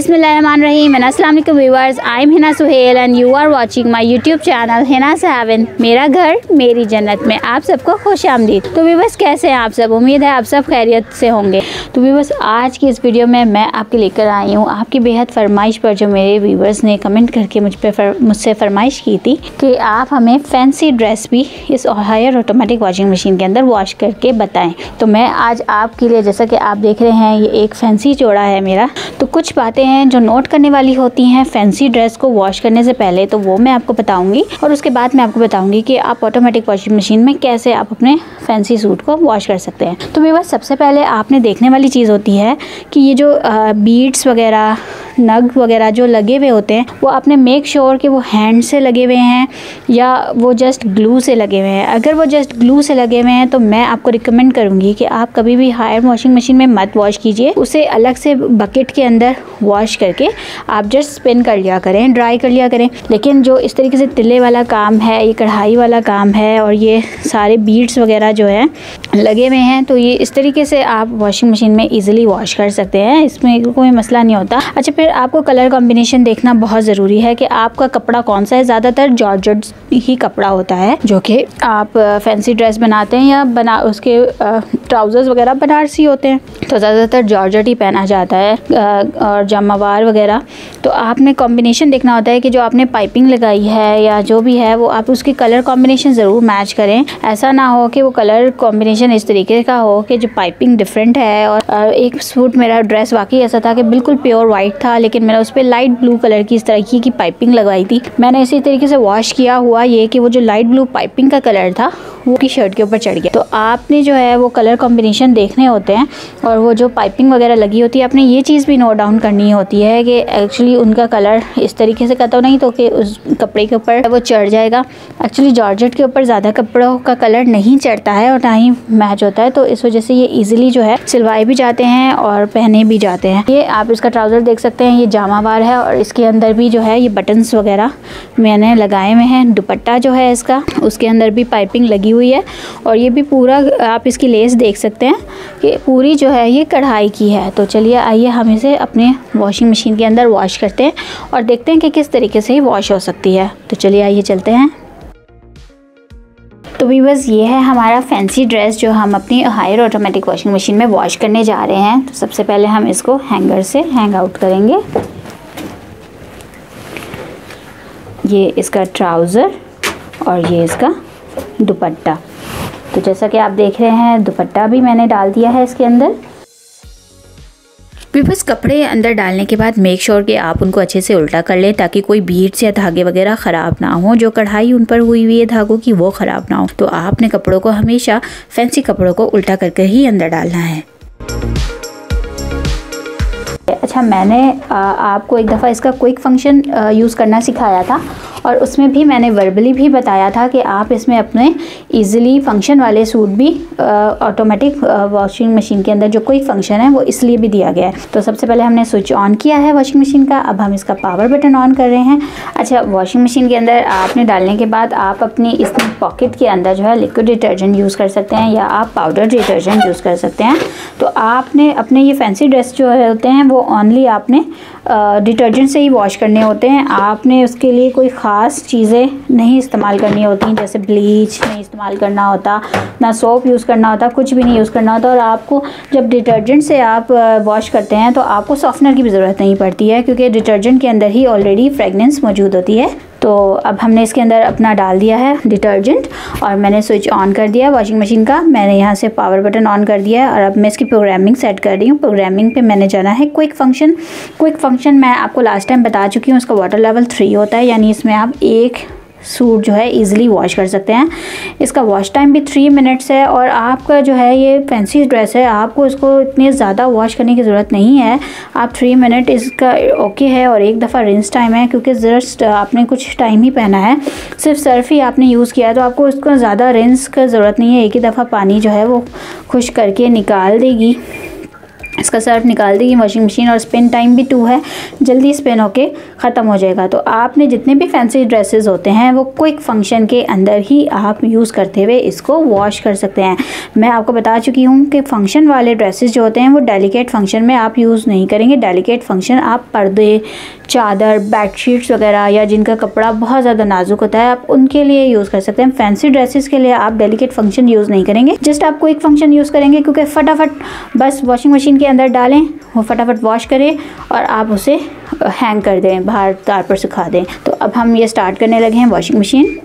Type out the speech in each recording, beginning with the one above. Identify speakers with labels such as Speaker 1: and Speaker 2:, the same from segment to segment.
Speaker 1: Assalamu alaikum viewers. I am Hina Suhail and you are watching my YouTube channel Hina Seven. मेरा घर मेरी जन्नत में। आप सबको खुश आमदीद। तो बस कैसे हैं आप सब? उम्मीद है आप सब खैरियत से होंगे। तो बस आज की इस वीडियो में मैं आपके लेकर आई हूँ आपकी बेहद फरमाइश पर जो मेरे व्यूवर्स ने कमेंट करके मुझ पर फर, मुझसे फरमाइश की थी कि आप हमें फैंसी ड्रेस भी इस हायर ऑटोमेटिक वॉशिंग मशीन के अंदर वॉश करके बताएँ। तो मैं आज आपके लिए जैसा कि आप देख रहे हैं ये एक फैंसी जोड़ा है मेरा। तो कुछ बातें हैं, जो नोट करने वाली होती हैं फैंसी ड्रेस को वॉश करने से पहले तो वो मैं आपको बताऊँगी। और उसके बाद मैं आपको बताऊँगी कि आप ऑटोमेटिक वॉशिंग मशीन में कैसे आप अपने फैंसी सूट को वॉश कर सकते हैं। तो मेरे पास सबसे पहले आपने देखने वाली चीज़ होती है कि ये जो बीड्स वगैरह नग वगैरह जो लगे हुए होते हैं, वो आपने मेक श्योर sure कि वो हैंड से लगे हुए हैं या वो जस्ट ग्लू से लगे हुए हैं। अगर वो जस्ट ग्लू से लगे हुए हैं तो मैं आपको रिकमेंड करूँगी कि आप कभी भी हायर वॉशिंग मशीन में मत वॉश कीजिए। उसे अलग से बकेट के अंदर वॉश करके आप जस्ट स्पिन कर लिया करें ड्राई कर लिया करें। लेकिन जो इस तरीके से तिले वाला काम है, ये कढ़ाई वाला काम है और ये सारे बीड्स वगैरह जो है लगे हुए हैं तो ये इस तरीके से आप वॉशिंग मशीन में ईजिली वॉश कर सकते हैं। इसमें कोई मसला नहीं होता। अच्छा फिर आपको कलर कॉम्बिनेशन देखना बहुत ज़रूरी है कि आपका कपड़ा कौन सा है। ज़्यादातर जॉर्जेट ही कपड़ा होता है, जो कि आप फैंसी ड्रेस बनाते हैं या बना, उसके ट्राउज़र्स वगैरह बनारसी होते हैं। तो ज़्यादातर जॉर्जेट ही पहना जाता है और जमावार वगैरह। तो आपने कॉम्बिनेशन देखना होता है कि जो आपने पाइपिंग लगाई है या जो भी है, वो आप उसकी कलर कॉम्बिनेशन ज़रूर मैच करें। ऐसा ना हो कि वो कलर कॉम्बिनेशन इस तरीके का हो कि जो पाइपिंग डिफरेंट है और एक सूट मेरा ड्रेस वाकई ऐसा था कि बिल्कुल प्योर वाइट था, लेकिन मैंने उस पर लाइट ब्लू कलर की इस तरह की पाइपिंग लगवाई थी। मैंने इसी तरीके से वॉश किया हुआ ये कि वो जो लाइट ब्लू पाइपिंग का कलर था, वो की शर्ट के ऊपर चढ़ गया। तो आपने जो है वो कलर कॉम्बिनेशन देखने होते हैं और वो जो पाइपिंग वगैरह लगी होती है, आपने ये चीज़ भी नोट डाउन करनी होती है कि एक्चुअली उनका कलर इस तरीके से करता हो, नहीं तो कि उस कपड़े के ऊपर वो चढ़ जाएगा। एक्चुअली जॉर्जेट के ऊपर ज़्यादा कपड़ों का कलर नहीं चढ़ता है और ना ही मैच होता है तो इस वजह से ये ईजिली जो है, सिलवाए भी जाते हैं और पहने भी जाते हैं। ये आप इसका ट्राउज़र देख सकते हैं, ये जामावार है और इसके अंदर भी जो है, ये बटन्स वगैरह मैंने लगाए हुए हैं। दुपट्टा जो है इसका, उसके अंदर भी पाइपिंग लगी हुई है और ये भी पूरा, आप इसकी लेस देख सकते हैं कि पूरी जो है, ये कढ़ाई की है। तो चलिए, आइए हम इसे अपने वॉशिंग मशीन के अंदर वॉश करते हैं और देखते हैं कि किस तरीके से ही वॉश हो सकती है। तो चलिए, आइए चलते हैं। तो बस ये है हमारा फैंसी ड्रेस जो हम अपनी हायर ऑटोमेटिक वॉशिंग मशीन में वॉश करने जा रहे हैं। तो सबसे पहले हम इसको हैंगर से हैंग आउट करेंगे। ये इसका ट्राउज़र और ये इसका दुपट्टा। तो जैसा कि आप देख रहे हैं, दुपट्टा भी मैंने डाल दिया है इसके अंदर। बस कपड़े अंदर डालने के बाद मेक श्योर कि आप उनको अच्छे से उल्टा कर लें ताकि कोई बीड्स या धागे वगैरह ख़राब ना हो। जो कढ़ाई उन पर हुई हुई है धागों की, वो ख़राब ना हो। तो आपने कपड़ों को हमेशा फैंसी कपड़ों को उल्टा करके ही अंदर डालना है। अच्छा मैंने आपको एक दफ़ा इसका क्विक फ़ंक्शन यूज़ करना सिखाया था और उसमें भी मैंने वर्बली भी बताया था कि आप इसमें अपने इजीली फ़ंक्शन वाले सूट भी ऑटोमेटिक वॉशिंग मशीन के अंदर जो कोई फ़ंक्शन है, वो इसलिए भी दिया गया है। तो सबसे पहले हमने स्विच ऑन किया है वॉशिंग मशीन का। अब हम इसका पावर बटन ऑन कर रहे हैं। अच्छा वॉशिंग मशीन के अंदर आपने डालने के बाद आप अपनी इस पॉकेट के अंदर जो है लिक्विड डिटर्जेंट यूज़ कर सकते हैं या आप पाउडर डिटर्जेंट यूज़ कर सकते हैं। तो आपने अपने ये फैंसी ड्रेस जो होते हैं, वो ऑनली आपने डिटर्जेंट से ही वॉश करने होते हैं। आपने उसके लिए कोई ख़ास चीज़ें नहीं इस्तेमाल करनी होती, जैसे ब्लीच नहीं इस्तेमाल करना होता, ना सोप यूज़ करना होता, कुछ भी नहीं यूज़ करना होता। और आपको जब डिटर्जेंट से आप वॉश करते हैं तो आपको सॉफ्टनर की भी ज़रूरत नहीं पड़ती है, क्योंकि डिटर्जेंट के अंदर ही ऑलरेडी फ्रेगनेंस मौजूद होती है। तो अब हमने इसके अंदर अपना डाल दिया है डिटर्जेंट और मैंने स्विच ऑन कर दिया है वॉशिंग मशीन का। मैंने यहाँ से पावर बटन ऑन कर दिया है और अब मैं इसकी प्रोग्रामिंग सेट कर रही हूँ। प्रोग्रामिंग पे मैंने जाना है क्विक फ़ंक्शन क्विक फ़ंक्शन मैं आपको लास्ट टाइम बता चुकी हूँ, उसका वाटर लेवल थ्री होता है, यानी इसमें आप एक सूट जो है इजीली वॉश कर सकते हैं। इसका वॉश टाइम भी थ्री मिनट्स है और आपका जो है ये फैंसी ड्रेस है, आपको इसको इतने ज़्यादा वॉश करने की ज़रूरत नहीं है। आप थ्री मिनट इसका ओके है और एक दफ़ा रिंस टाइम है क्योंकि जस्ट आपने कुछ टाइम ही पहना है। सिर्फ़ सर्फ ही आपने यूज़ किया है तो आपको इसको ज़्यादा रिंस का ज़रूरत नहीं है। एक ही दफ़ा पानी जो है वो खुश करके निकाल देगी। इसका सर्फ निकाल देगी वॉशिंग मशीन और स्पिन टाइम भी टू है। जल्दी स्पिन होके ख़त्म हो जाएगा। तो आपने जितने भी फैंसी ड्रेसेस होते हैं, वो क्विक फ़ंक्शन के अंदर ही आप यूज़ करते हुए इसको वॉश कर सकते हैं। मैं आपको बता चुकी हूँ कि फ़ंक्शन वाले ड्रेसेस जो होते हैं, वो डेलिकेट फ़ंक्शन में आप यूज़ नहीं करेंगे। डेलीकेट फ़ंक्शन आप पर्दे चादर बेडशीट्स वगैरह या जिनका कपड़ा बहुत ज़्यादा नाजुक होता है, आप उनके लिए यूज़ कर सकते हैं। फैंसी ड्रेसेस के लिए आप डेलिकेट फ़ंक्शन यूज़ नहीं करेंगे। जस्ट आप क्विक फ़ंक्शन यूज़ करेंगे क्योंकि फटाफट बस वॉशिंग मशीन के अंदर डालें, वो फटाफट वॉश करें और आप उसे हैंग कर दें, बाहर तार पर सुखा दें। तो अब हम ये स्टार्ट करने लगे हैं वॉशिंग मशीन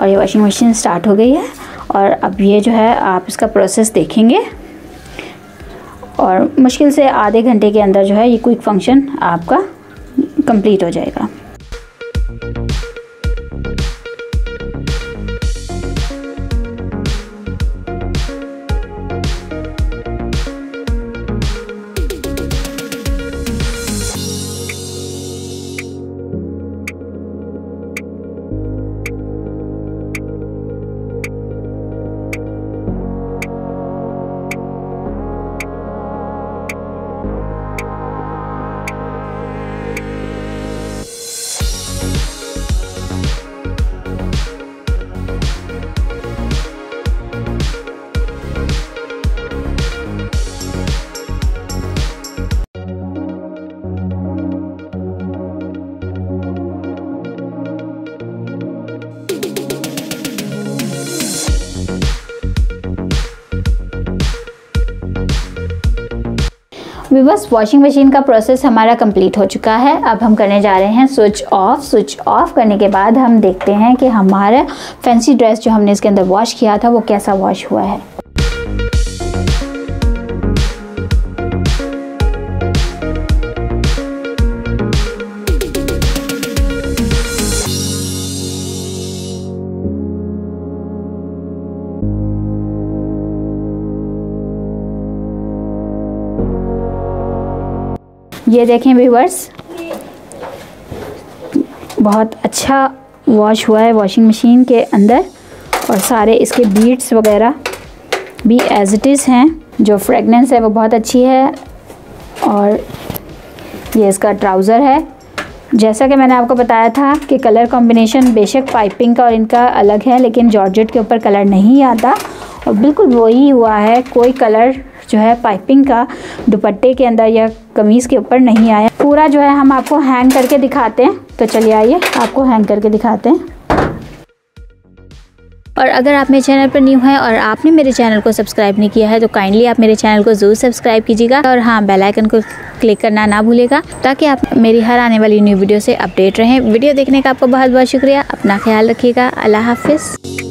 Speaker 1: और ये वॉशिंग मशीन स्टार्ट हो गई है। और अब ये जो है, आप इसका प्रोसेस देखेंगे। और मुश्किल से आधे घंटे के अंदर जो है ये क्विक फ़ंक्शन आपका कंप्लीट हो जाएगा। बस वॉशिंग मशीन का प्रोसेस हमारा कंप्लीट हो चुका है। अब हम करने जा रहे हैं स्विच ऑफ़ स्विच ऑफ़ करने के बाद हम देखते हैं कि हमारा फैंसी ड्रेस जो हमने इसके अंदर वॉश किया था, वो कैसा वॉश हुआ है। ये देखें व्यूवर्स बहुत अच्छा वॉश हुआ है वॉशिंग मशीन के अंदर और सारे इसके बीट्स वगैरह भी एज इट इज़ हैं। जो फ्रेगनेंस है वो बहुत अच्छी है और ये इसका ट्राउज़र है। जैसा कि मैंने आपको बताया था कि कलर कॉम्बिनेशन बेशक पाइपिंग का और इनका अलग है, लेकिन जॉर्जेट के ऊपर कलर नहीं आता और बिल्कुल वही हुआ है। कोई कलर जो है पाइपिंग का दुपट्टे के अंदर या कमीज़ के ऊपर नहीं आया। पूरा जो है हम आपको हैंग करके दिखाते हैं। तो चलिए आइए, आपको हैंग करके दिखाते हैं। और अगर आप मेरे चैनल पर न्यू हैं और आपने मेरे चैनल को सब्सक्राइब नहीं किया है तो काइंडली आप मेरे चैनल को ज़रूर सब्सक्राइब कीजिएगा। और हाँ बेल आइकन को क्लिक करना ना भूलेगा ताकि आप मेरी हर आने वाली न्यू वीडियो से अपडेट रहें। वीडियो देखने का आपको बहुत बहुत शुक्रिया। अपना ख्याल रखिएगा। अल्लाह हाफिज़।